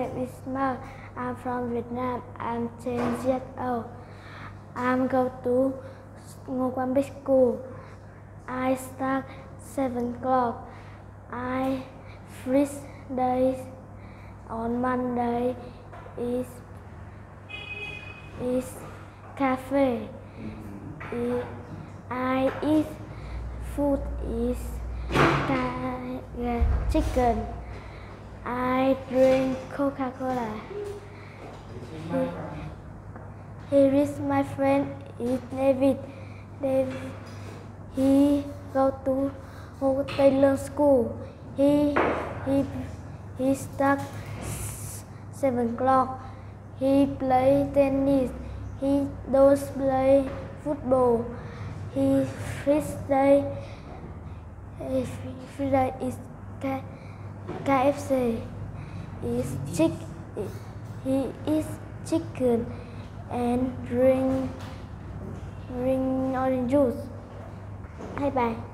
name is Mark. I'm from Vietnam. I'm 10 years old. I'm go to Big School. I start 7 o'clock. I first day on Monday is is cafe. I- eat food is uh, chicken. I drink Coca-Cola. He- Here is my friend is David. David. He go to Hồ Taylor School. He he he start seven o'clock. He play tennis. He does play football. He first day eh, first day is K, KFC. Is chick. He eats chicken and drink drink orange juice. Bye bye.